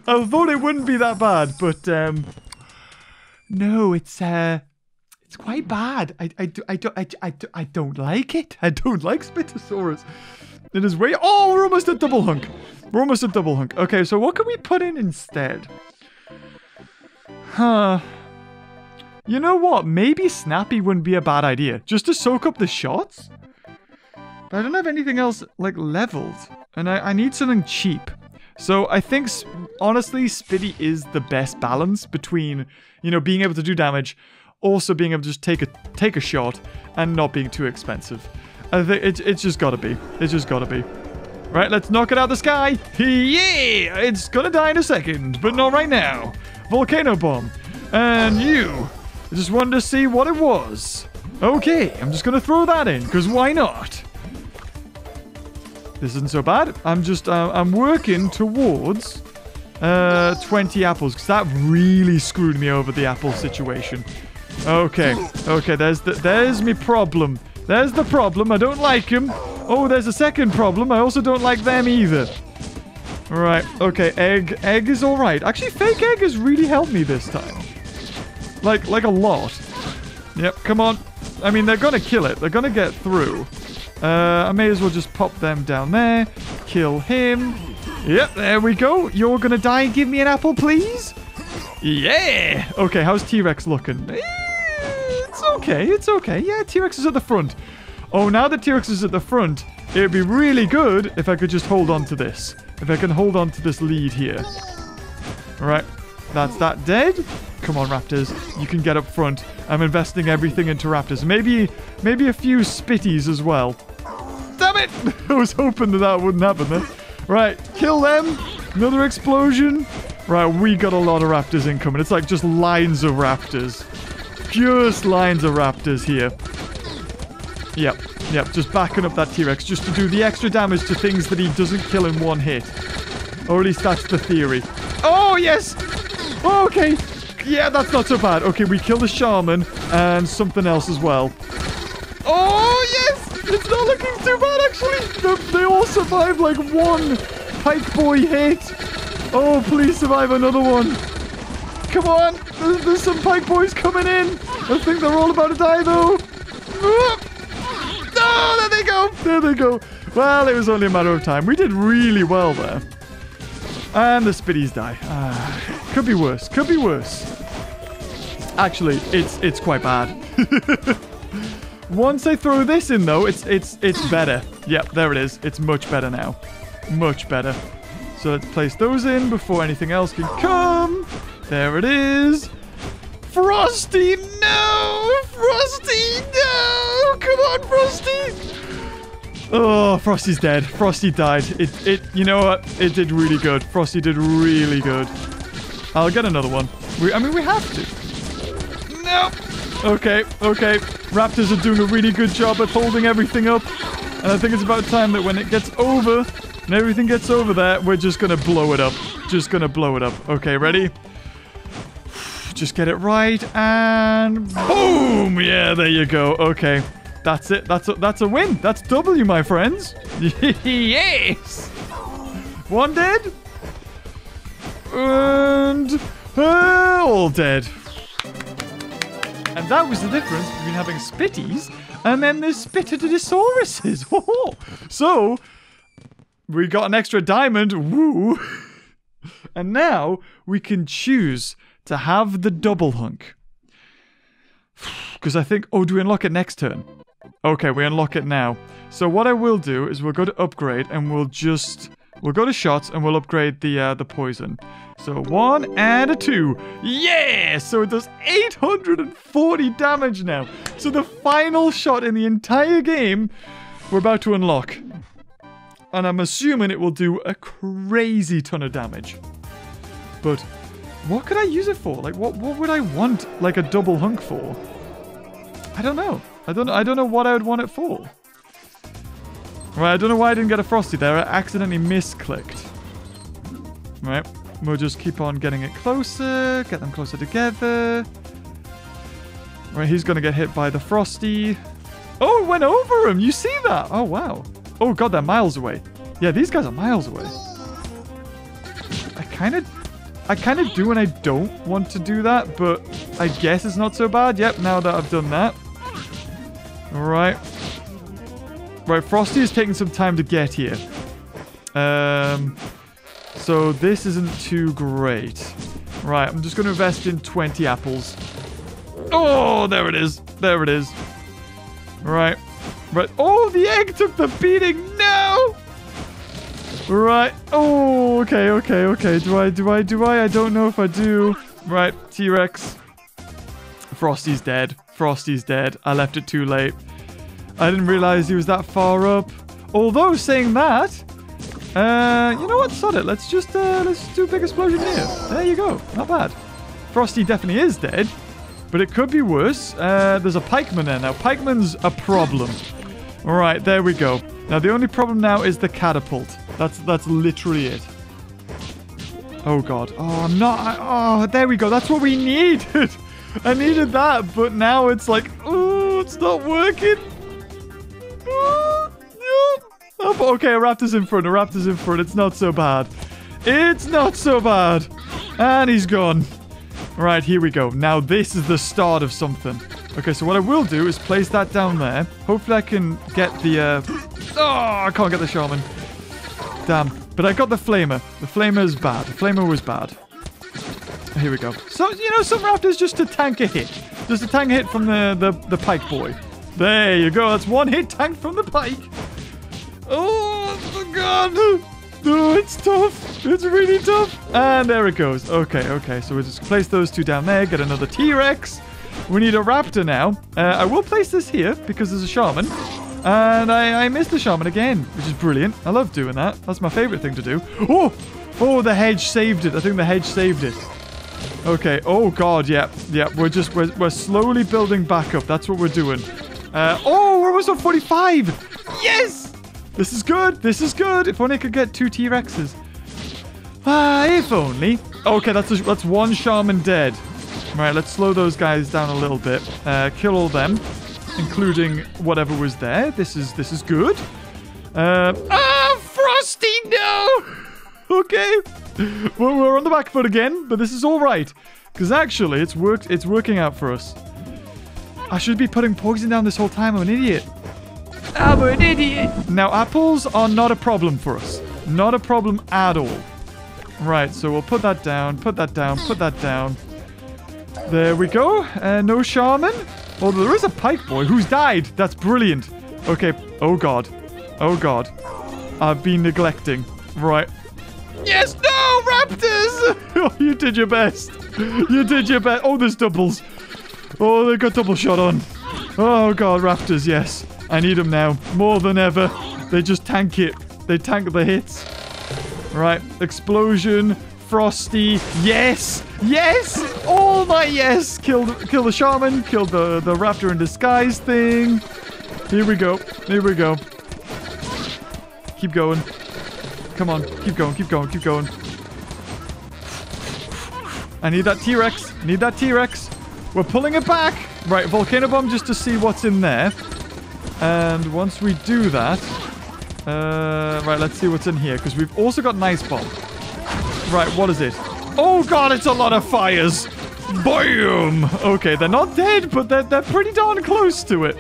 I thought it wouldn't be that bad, but um, no, it's uh, it's quite bad. I I do I do I, I, do, I don't like it. I don't like Spinosaurus. It is way. Oh, we're almost at double hunk. We're almost at double hunk. Okay, so what can we put in instead? Huh. You know what? Maybe Snappy wouldn't be a bad idea. Just to soak up the shots? But I don't have anything else, like, leveled. And I, I need something cheap. So I think, honestly, Spitty is the best balance between, you know, being able to do damage, also being able to just take a take a shot, and not being too expensive. I think it's it's just gotta be. It's just gotta be. Right, let's knock it out the sky. Yeah, it's gonna die in a second, but not right now. Volcano bomb, and you. I just wanted to see what it was. Okay, I'm just gonna throw that in, cause why not? This isn't so bad. I'm just, uh, I'm working towards uh, 20 apples because that really screwed me over the apple situation. Okay, okay, there's the, there's me problem. There's the problem. I don't like him. Oh, there's a second problem. I also don't like them either. Right, okay, egg. Egg is alright. Actually, fake egg has really helped me this time. Like, like a lot. Yep, come on. I mean, they're gonna kill it. They're gonna get through. Uh, I may as well just pop them down there. Kill him. Yep, there we go. You're gonna die. Give me an apple, please. Yeah. Okay, how's T-Rex looking? Eh, It's okay. It's okay. Yeah, T-Rex is at the front. Oh, now that T-Rex is at the front, it would be really good if I could just hold on to this. If I can hold on to this lead here. All right. That's that dead. Come on, Raptors. You can get up front. I'm investing everything into Raptors. Maybe, maybe a few Spitties as well. Damn it! I was hoping that that wouldn't happen then. Right, kill them. Another explosion. Right, we got a lot of Raptors incoming. It's like just lines of Raptors. Just lines of Raptors here. Yep, yep, just backing up that T-Rex just to do the extra damage to things that he doesn't kill in one hit. Or at least that's the theory. Oh, yes! Oh, okay. Yeah, that's not so bad. Okay, we kill the shaman and something else as well. Oh, yes! It's not looking too bad, actually. They, they all survived like one Pike Boy hit. Oh, please survive another one. Come on. There's, there's some Pike Boys coming in. I think they're all about to die, though. Ah! No, there they go. There they go. Well, it was only a matter of time. We did really well there. And the Spitties die. Ah, could be worse. Could be worse. Actually, it's it's quite bad. Once I throw this in, though, it's it's it's better. Yep, there it is. It's much better now. Much better. So let's place those in before anything else can come. There it is. Frosty, no! Frosty, no! Come on, Frosty! Oh, Frosty's dead. Frosty died. It, it, you know what? It did really good. Frosty did really good. I'll get another one. We, I mean, we have to. No. Okay, okay. Raptors are doing a really good job at holding everything up. And I think it's about time that when it gets over, and everything gets over there, we're just gonna blow it up. Just gonna blow it up. Okay, ready? Just get it right, and boom! Yeah, there you go. Okay, that's it. That's a, that's a win. That's W, my friends. yes. One dead, and uh, all dead. And that was the difference between having Spitties And then there's Spitadisauruses. so, we got an extra diamond. Woo. And now we can choose to have the double hunk. Because I think, oh, do we unlock it next turn? Okay, we unlock it now. So what I will do is we'll go to upgrade and we'll just we'll go to shots and we'll upgrade the uh, the poison. So one and a two. Yeah! So it does 840 damage now. So the final shot in the entire game we're about to unlock. And I'm assuming it will do a crazy ton of damage. But what could I use it for? Like what what would I want like a double hunk for? I don't know. I don't I don't know what I would want it for. Right, I don't know why I didn't get a Frosty there. I accidentally misclicked. Right, we'll just keep on getting it closer, get them closer together. Right, he's gonna get hit by the Frosty. Oh, it went over him! You see that? Oh, wow. Oh, God, they're miles away. Yeah, these guys are miles away. I kind of... I kind of do and I don't want to do that, but I guess it's not so bad. Yep, now that I've done that. Alright. Right, Frosty is taking some time to get here. Um, so this isn't too great. Right, I'm just going to invest in 20 apples. Oh, there it is. There it is. Right. Right. Oh, the egg took the beating. No! Right. Oh, okay, okay, okay. Do I, do I, do I? I don't know if I do. Right, T-Rex. Frosty's dead. Frosty's dead. I left it too late. I didn't realize he was that far up. Although, saying that, uh, you know what? Sod it. Let's just, uh, let's do a big explosion here. There you go. Not bad. Frosty definitely is dead, but it could be worse. Uh, there's a pikeman there. Now, pikeman's a problem. All right, there we go. Now, the only problem now is the catapult. That's, that's literally it. Oh, God. Oh, I'm not... Oh, there we go. That's what we needed. I needed that, but now it's like, oh, it's not working. Oh, okay, a raptor's in front. A raptor's in front. It's not so bad. It's not so bad. And he's gone. Right, here we go. Now this is the start of something. Okay, so what I will do is place that down there. Hopefully I can get the, uh... Oh, I can't get the shaman. Damn. But I got the flamer. The flamer is bad. The flamer was bad. Here we go. So, you know, some raptors just to tank a hit. Just a tank hit from the, the, the pike boy. There you go. That's one hit tank from the pike. Oh, God. Oh, it's tough. It's really tough. And there it goes. Okay, okay. So we'll just place those two down there. Get another T-Rex. We need a raptor now. Uh, I will place this here because there's a shaman. And I, I missed the shaman again, which is brilliant. I love doing that. That's my favorite thing to do. Oh! Oh, the hedge saved it. I think the hedge saved it. Okay. Oh, God. Yeah. Yeah. We're just... We're, we're slowly building back up. That's what we're doing. Uh, oh, we're almost on 45. Yes! This is good. This is good. If only I could get two T-Rexes. Ah, if only. Okay, that's a, that's one shaman dead. All right, let's slow those guys down a little bit. Uh, kill all them, including whatever was there. This is this is good. Uh, ah, Frosty, no. Okay, well, we're on the back foot again, but this is all right because actually it's worked. It's working out for us. I should be putting poison down this whole time. I'm an idiot. I'm an idiot. Now, apples are not a problem for us. Not a problem at all. Right, so we'll put that down, put that down, put that down. There we go. Uh, no shaman. Although there is a pike boy who's died. That's brilliant. Okay. Oh, God. Oh, God. I've been neglecting. Right. Yes, no, raptors! oh, you did your best. You did your best. Oh, there's doubles. Oh, they got double shot on. Oh, God, raptors, yes. I need them now. More than ever. They just tank it. They tank the hits. Right. Explosion. Frosty. Yes. Yes. All my yes. Killed, kill the shaman. Killed the, the raptor in disguise thing. Here we go. Here we go. Keep going. Come on. Keep going. Keep going. Keep going. I need that T-Rex. Need that T-Rex. We're pulling it back. Right, Volcano Bomb just to see what's in there. And once we do that... Uh, right, let's see what's in here. Because we've also got Nice Bomb. Right, what is it? Oh god, it's a lot of fires! Boom! Okay, they're not dead, but they're, they're pretty darn close to it.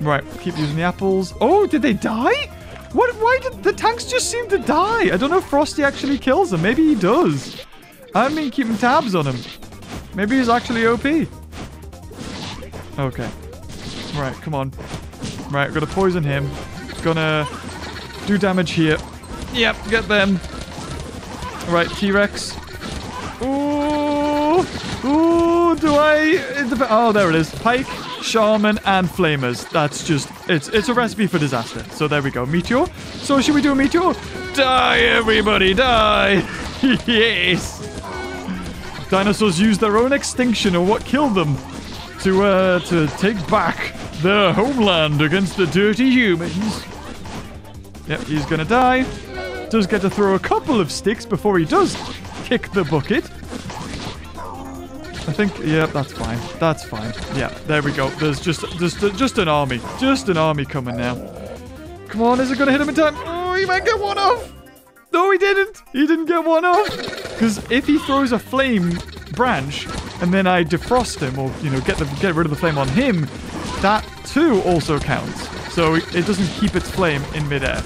Right, keep using the apples. Oh, did they die? What? Why did the tanks just seem to die? I don't know if Frosty actually kills them. Maybe he does. I haven't been keeping tabs on him. Maybe he's actually OP. Okay. Right, come on. Right, gonna poison him. Gonna do damage here. Yep, get them. Right, T-Rex. Ooh, ooh, do I? Oh, there it is. Pike, Shaman, and Flamers. That's just, it's it's a recipe for disaster. So there we go. Meteor. So should we do a Meteor? Die, everybody, die. yes. Dinosaurs use their own extinction or what killed them to uh to take back their homeland against the dirty humans. Yep, he's gonna die. Does get to throw a couple of sticks before he does kick the bucket. I think, yeah, that's fine. That's fine. Yeah, there we go. There's just, just, just an army. Just an army coming now. Come on, is it gonna hit him in time? Oh, he might get one off. No, he didn't. He didn't get one off. Because if he throws a flame branch and then I defrost him or, you know, get the get rid of the flame on him, that too also counts. So it doesn't keep its flame in midair.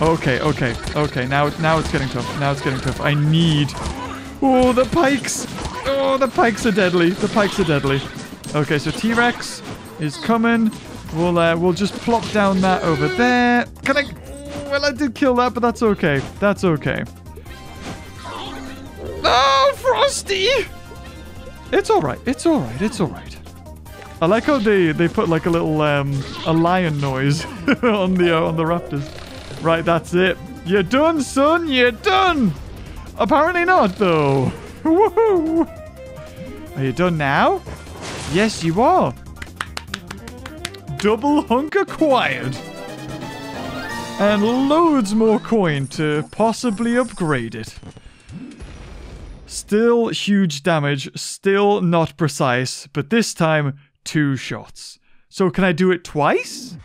Okay, okay, okay. Now, now it's getting tough. Now it's getting tough. I need... Oh, the pikes. Oh, the pikes are deadly. The pikes are deadly. Okay, so T-Rex is coming. We'll, uh, we'll just plop down that over there. Can I... Well, I did kill that, but that's okay. That's okay. Oh, Frosty! It's all right. It's all right. It's all right. I like how they they put like a little um a lion noise on the uh, on the raptors. Right, that's it. You're done, son. You're done. Apparently not, though. Woohoo! Are you done now? Yes, you are. Double hunk acquired. And loads more coin to possibly upgrade it. Still huge damage, still not precise, but this time two shots. So can I do it twice?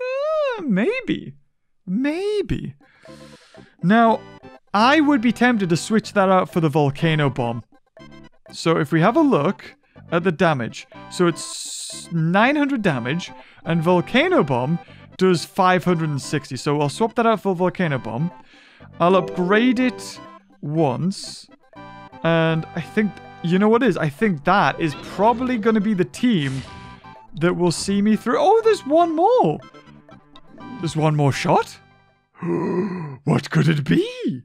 Uh, maybe. Maybe. Now, I would be tempted to switch that out for the volcano bomb. So if we have a look at the damage, so it's 900 damage, and volcano bomb does 560. So I'll swap that out for volcano bomb. I'll upgrade it once, and I think you know what is? I think that is probably going to be the team that will see me through. Oh, there's one more. There's one more shot? what could it be?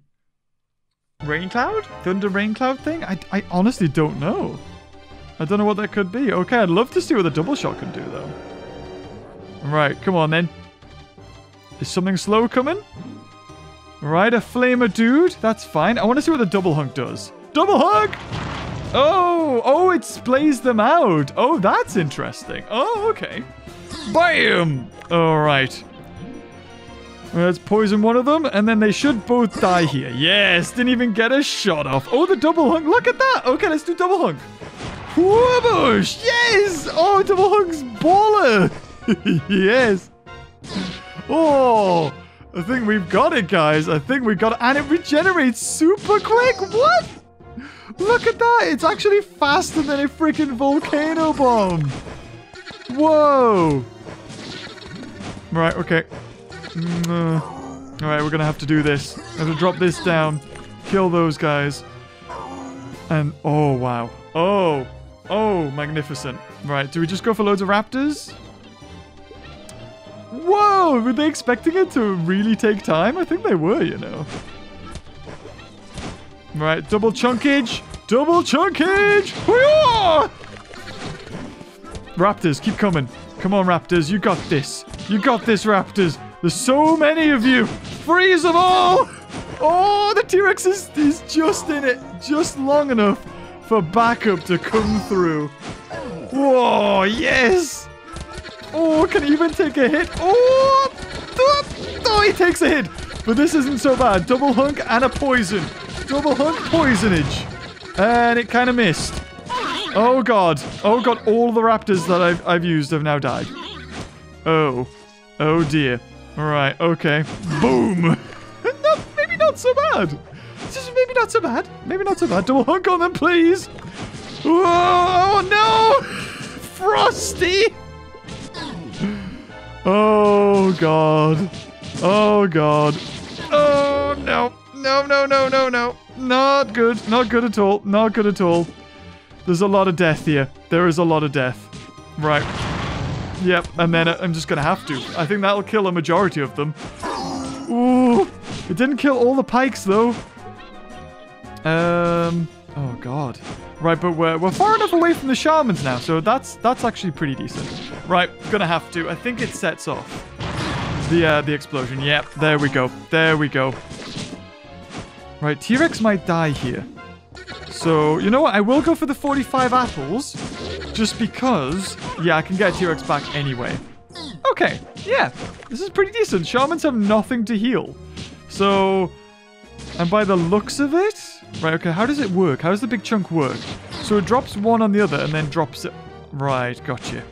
Rain cloud? Thunder rain cloud thing? I, I honestly don't know. I don't know what that could be. Okay, I'd love to see what the double shot can do, though. Right, come on, then. Is something slow coming? Right, a flamer dude. That's fine. I want to see what the double hunk does. Double hunk! Oh, oh, it splays them out. Oh, that's interesting. Oh, okay. Bam! All right. Let's poison one of them, and then they should both die here. Yes, didn't even get a shot off. Oh, the double hunk. Look at that. Okay, let's do double hunk. Whoobush! Yes! Oh, double hunk's baller. yes. Oh, I think we've got it, guys. I think we got it. And it regenerates super quick. What? Look at that. It's actually faster than a freaking volcano bomb. Whoa. Right, okay. Mm, uh, Alright, we're gonna have to do this. I have to drop this down. Kill those guys. And, oh, wow. Oh. Oh, magnificent. Right, do we just go for loads of raptors? Whoa! Were they expecting it to really take time? I think they were, you know. Right, double chunkage. Double chunkage! Raptors, keep coming. Come on, Raptors. You got this. You got this, Raptors. There's so many of you. Freeze them all! Oh, the T-Rex is, is just in it. Just long enough for backup to come through. Whoa, yes! Oh, can he even take a hit? Oh! Oh, he takes a hit! But this isn't so bad. Double hunk and a poison. Double hunk poisonage. And it kind of missed. Oh, God. Oh, God. All the raptors that I've, I've used have now died. Oh. Oh, dear. All right. Okay. Boom. no, maybe not so bad. Just maybe not so bad. Maybe not so bad. Double hunk on them, please. Oh, no. Frosty. Oh, God. Oh, God. Oh, no. No, no, no, no, no. Not good. Not good at all. Not good at all. There's a lot of death here. There is a lot of death. Right. Yep, and then I'm just gonna have to. I think that'll kill a majority of them. Ooh, it didn't kill all the pikes though. Um, oh god. Right, but we're, we're far enough away from the shamans now, so that's that's actually pretty decent. Right, gonna have to. I think it sets off the uh, the explosion. Yep, there we go. There we go. Right, T-Rex might die here. So, you know what? I will go for the 45 apples. Just because, yeah, I can get T-Rex back anyway. Okay, yeah. This is pretty decent. Shamans have nothing to heal. So, and by the looks of it... Right, okay, how does it work? How does the big chunk work? So it drops one on the other and then drops it... Right, gotcha.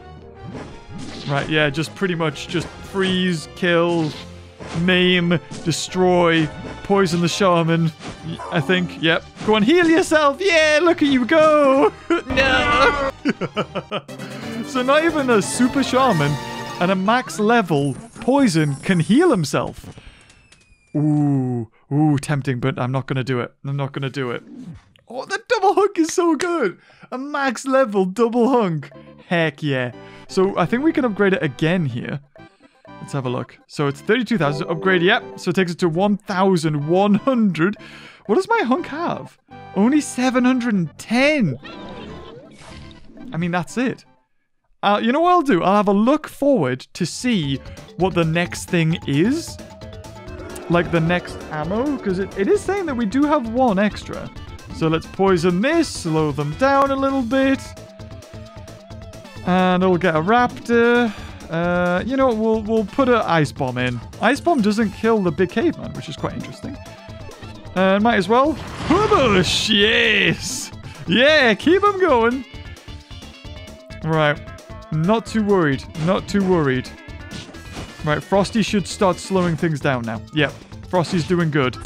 Right, yeah, just pretty much just freeze, kill, maim, destroy, poison the shaman. I think. Yep. Go on, heal yourself. Yeah, look at you go. no. so not even a super shaman and a max level poison can heal himself. Ooh, ooh, tempting, but I'm not gonna do it. I'm not gonna do it. Oh, the double hunk is so good. A max level double hunk. Heck yeah. So I think we can upgrade it again here. Let's have a look. So it's 32,000. Upgrade, yep. So it takes it to 1,100. What does my hunk have? Only 710. I mean, that's it. Uh, you know what I'll do? I'll have a look forward to see what the next thing is. Like the next ammo. Because it, it is saying that we do have one extra. So let's poison this. Slow them down a little bit. And I'll get a raptor. Uh, you know? We'll, we'll put an ice bomb in. Ice bomb doesn't kill the big caveman, which is quite interesting. And uh, might as well. Push! Yes! Yeah, keep them going. Right. Not too worried. Not too worried. Right, Frosty should start slowing things down now. Yep, Frosty's doing good.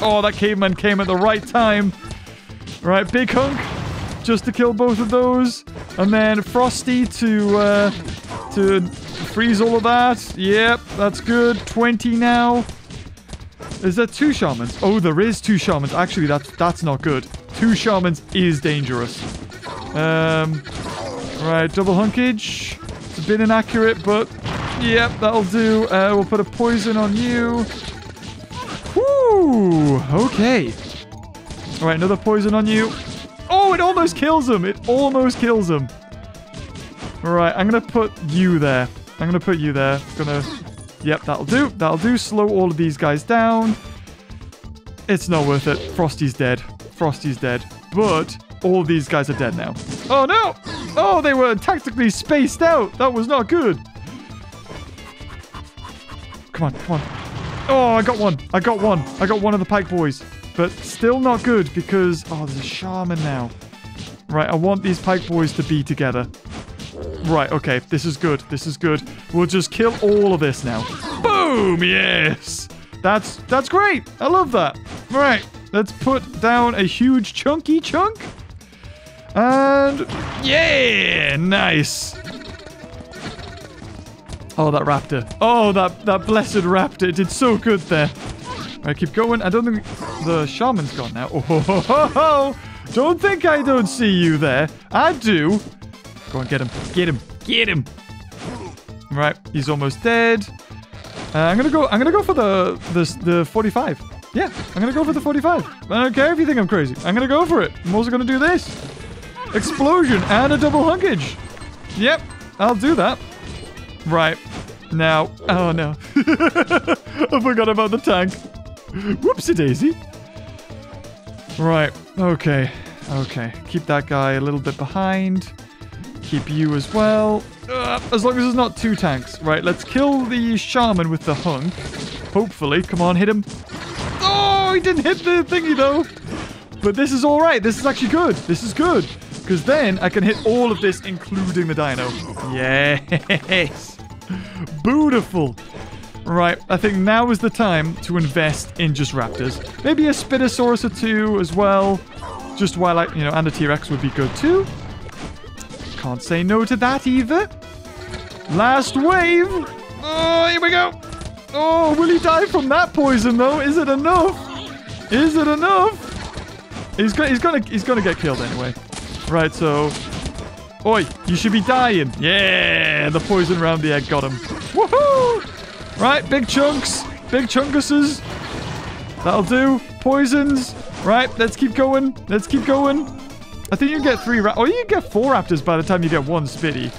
Oh, that caveman came at the right time. Right, big hunk. Just to kill both of those. And then Frosty to uh, to freeze all of that. Yep, that's good. 20 now. Is there two shamans? Oh, there is two shamans. Actually, that's that's not good. Two shamans is dangerous. Um, right, double hunkage. It's a bit inaccurate, but yep, that'll do. Uh, we'll put a poison on you. Whoo! Okay. All right, another poison on you. Oh, it almost kills him. It almost kills him. All right, I'm to put you there. I'm to put you there. Gonna... Yep, that'll do. That'll do. Slow all of these guys down. It's not worth it. Frosty's dead. Frosty's dead. But all these guys are dead now. Oh, no! Oh, they were tactically spaced out. That was not good. Come on, come on. Oh, I got one. I got one. I got one of the Pike boys. But still not good because... Oh, there's a shaman now. Right, I want these Pike boys to be together. Right, okay. This is good. This is good. We'll just kill all of this now. Boom! Yes! That's that's great. I love that. Right. Let's put down a huge chunky chunk. And yeah, nice. Oh, that raptor. Oh, that, that blessed raptor. It did so good there. Right, keep going. I don't think the shaman's gone now. Oh, ho, ho, ho. Don't think I don't see you there. I do. Go on, get him. Get him. Get him. Right, he's almost dead. Uh, I'm gonna go. I'm gonna go for the the the 45. Yeah, I'm gonna go for the 45. I don't care if you think I'm crazy. I'm gonna go for it. I'm also gonna do this. Explosion and a double hunkage. Yep, I'll do that. Right. Now. Oh no. I forgot about the tank. Whoopsie daisy. Right. Okay. Okay. Keep that guy a little bit behind. Keep you as well. Uh, as long as there's not two tanks. Right, let's kill the shaman with the hunk. Hopefully. Come on, hit him. Oh, he didn't hit the thingy, though. But this is all right. This is actually good. This is good. Because then I can hit all of this, including the dino. Yes. Beautiful. Right, I think now is the time to invest in just raptors. Maybe a Spinosaurus or two as well. Just while I, you know, and a T-Rex would be good too. Can't say no to that either. Last wave. Oh, here we go. Oh, will he die from that poison though? Is it enough? Is it enough? He's gonna, he's gonna, he's gonna get killed anyway. Right, so, oi, you should be dying. Yeah, the poison around the egg got him. Woohoo! Right, big chunks, big chunkuses. That'll do. Poisons. Right, let's keep going. Let's keep going. I think you get three ra- Oh, you get four raptors by the time you get one spitty.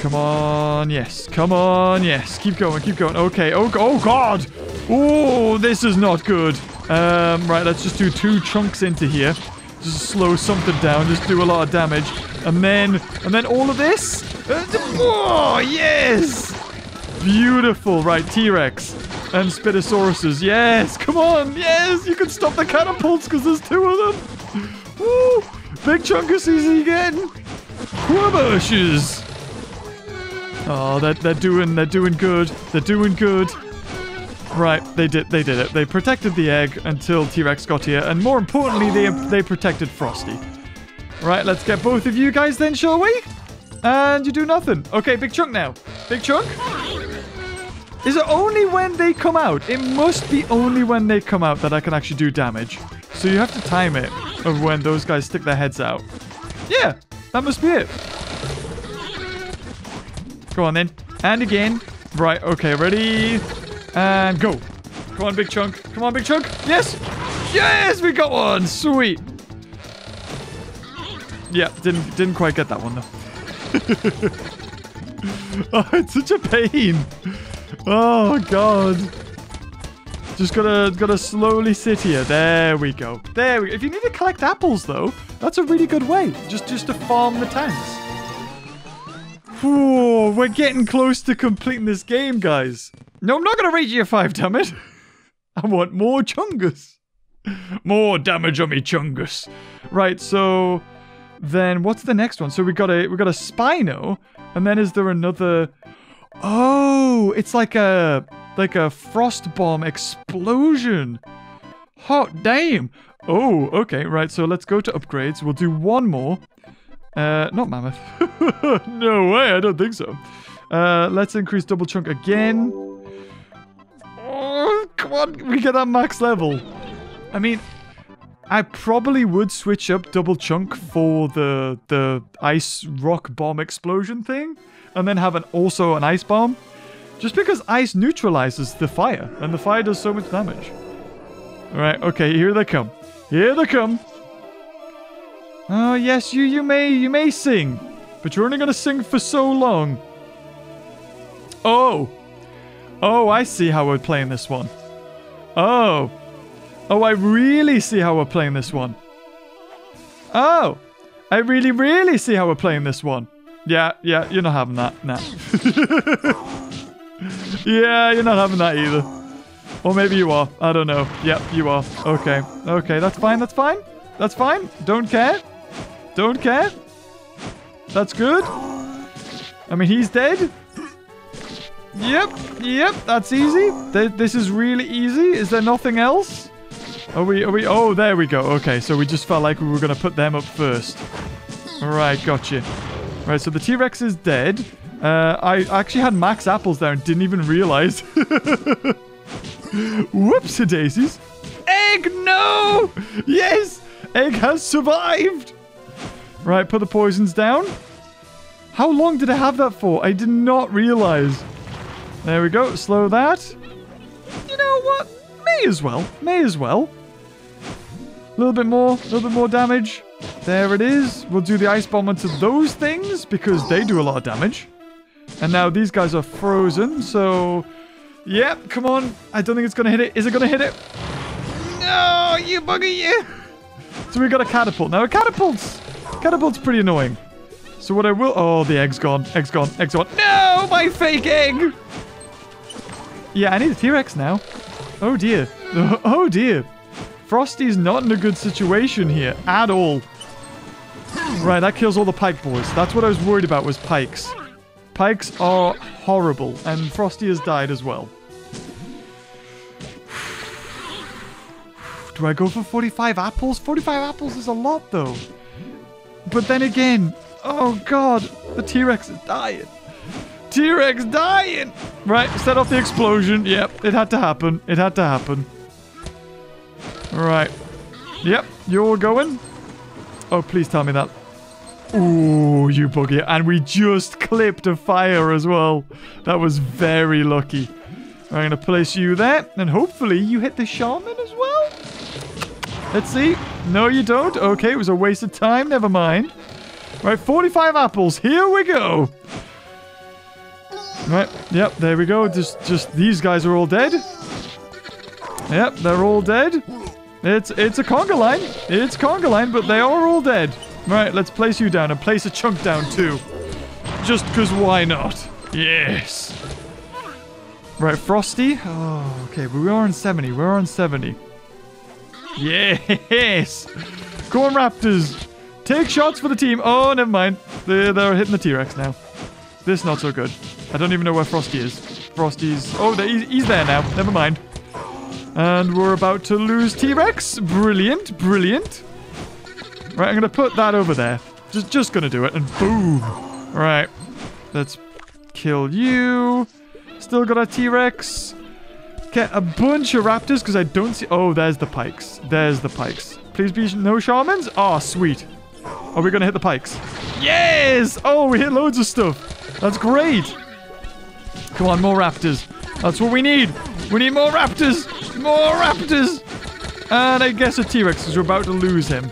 Come on, yes. Come on, yes. Keep going, keep going. Okay. Oh, oh God. Oh, this is not good. Um, right, let's just do two chunks into here. Just slow something down. Just do a lot of damage. And then, and then all of this. Uh, Oh, yes. Beautiful. Right, T-Rex and Spinosauruses. Yes, come on. Yes, you can stop the catapults because there's two of them. Woo. Big chunk of CZ again. Quabushes. Oh, they're, they're doing they're doing good. They're doing good. Right, they did they did it. They protected the egg until T-Rex got here, and more importantly, they they protected Frosty. Right, let's get both of you guys then, shall we? And you do nothing. Okay, big chunk now. Big chunk. Is it only when they come out? It must be only when they come out that I can actually do damage. So you have to time it of when those guys stick their heads out. Yeah, that must be it. Go on then. And again. Right, okay, ready? And go. Come on, big chunk. Come on, big chunk. Yes! Yes, we got one! Sweet. Yeah, didn't didn't quite get that one though. oh, it's such a pain. Oh god. Just gotta gotta slowly sit here. There we go. There we go. If you need to collect apples though, that's a really good way. Just just to farm the tanks. Whew, we're getting close to completing this game, guys. No, I'm not gonna rate you five, damn it. I want more chungus. More damage on me chungus. Right, so then what's the next one? So we got a we got a Spino, and then is there another Oh, it's like a like a frost bomb explosion. Hot damn. Oh, okay, right. So let's go to upgrades. We'll do one more. Uh, not mammoth. no way. I don't think so. Uh, let's increase double chunk again. Oh, come on. We get that max level. I mean, I probably would switch up double chunk for the the ice rock bomb explosion thing, and then have an also an ice bomb, just because ice neutralizes the fire, and the fire does so much damage. All right, okay, here they come. Here they come. Oh yes, you you may you may sing, but you're only gonna sing for so long. Oh, oh, I see how we're playing this one. Oh. Oh, I really see how we're playing this one. Oh, I really, really see how we're playing this one. Yeah, yeah, you're not having that. Nah. yeah, you're not having that either. Or maybe you are. I don't know. Yep, you are. Okay. Okay, that's fine. That's fine. That's fine. Don't care. Don't care. That's good. I mean, he's dead. Yep, yep, that's easy. Th this is really easy. Is there nothing else? Are we, are we, oh, there we go. Okay, so we just felt like we were going to put them up first. All right, gotcha. All right, so the T-Rex is dead. Uh, I actually had max apples there and didn't even realize. Whoops, daisies. Egg, no! Yes! Egg has survived! Right, put the poisons down. How long did I have that for? I did not realize. There we go. Slow that. You know what? May as well. May as well. A little bit more. A little bit more damage. There it is. We'll do the ice bomb onto those things because they do a lot of damage. And now these guys are frozen, so... Yep, come on. I don't think it's going to hit it. Is it going to hit it? No, you bugger you. So we got a catapult. Now a catapult's... Catapult's pretty annoying. So what I will... Oh, the egg's gone. Egg's gone. Egg's gone. No, my fake egg. Yeah, I need a T-Rex now. Oh, dear. Oh, dear. Frosty's not in a good situation here at all. Right, that kills all the pike boys. That's what I was worried about was pikes. Pikes are horrible, and Frosty has died as well. Do I go for 45 apples? 45 apples is a lot, though. But then again, oh god, The T-Rex is dying. T-Rex dying. Right, set off the explosion. Yep, it had to happen. It had to happen. Right. Yep, you're going. Oh, please tell me that. Ooh, you buggy. And we just clipped a fire as well. That was very lucky. I'm going to place you there. And hopefully you hit the shaman as well. Let's see. No, you don't. Okay, it was a waste of time. Never mind. Right, 45 apples. Here we go. Right, yep, there we go. Just, just these guys are all dead. Yep, they're all dead. It's, it's a conga line. It's conga line, but they are all dead. Right, let's place you down and place a chunk down too. Just because why not? Yes. Right, Frosty. Oh, okay, but we are on 70. We're on 70. Yes! Corn Raptors. Take shots for the team. Oh, never mind. They're, they're hitting the T-Rex now. This is not so good. I don't even know where Frosty is. Frosty's... Oh, he's, he's there now. Never mind. And we're about to lose T-Rex. Brilliant, brilliant. Right, I'm going to put that over there. Just, just going to do it. And boom. Right. Let's kill you. Still got a T-Rex. Get a bunch of raptors because I don't see... Oh, there's the pikes. There's the pikes. Please be no shamans. Oh, sweet. Are we going to hit the pikes? Yes! Oh, we hit loads of stuff. That's great. Come on, more raptors. That's what we need. We need more raptors. More raptors. And I guess a T-Rex because we're about to lose him.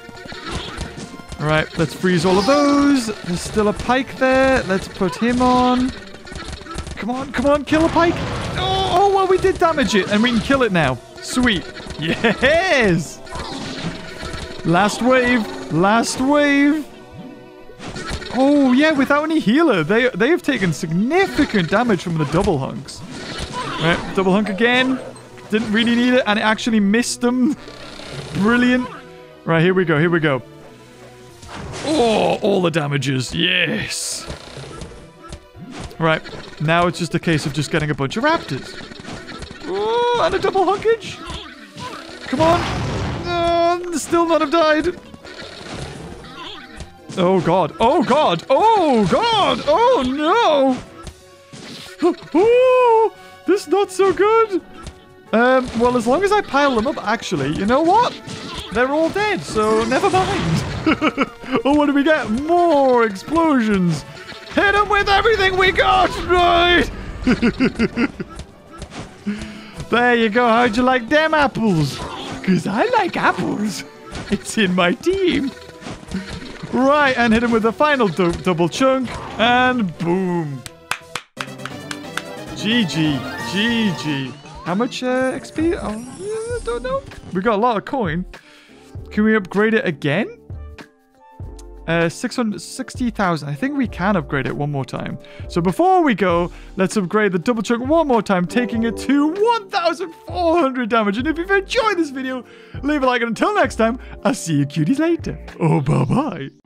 Right, let's freeze all of those. There's still a pike there. Let's put him on. Come on, come on, kill a pike. Oh, oh, well, we did damage it, and we can kill it now. Sweet. Yes! Last wave. Last wave. Oh, yeah, without any healer. They, they have taken significant damage from the double hunks. Right, double hunk again. Didn't really need it, and it actually missed them. Brilliant. Right, here we go, here we go. Oh, all the damages. Yes. Right, now it's just a case of just getting a bunch of raptors. Oh, and a double hunkage. Come on. Uh, still not have died. Oh, God. Oh, God. Oh, God. Oh, no. Oh, this is not so good. Um, well, as long as I pile them up, actually, you know what? They're all dead, so never mind. oh, what do we get? More explosions. Hit them with everything we got, right? there you go. How'd you like them apples? Because I like apples. It's in my team. Right, and hit him with the final double chunk, and boom. GG. GG. How much uh, XP? Oh, I don't know. We got a lot of coin. Can we upgrade it again? Uh, 660,000. I think we can upgrade it one more time. So before we go, let's upgrade the double chunk one more time, taking it to 1,400 damage. And if you've enjoyed this video, leave a like. And until next time, I'll see you cuties later. Oh, bye-bye.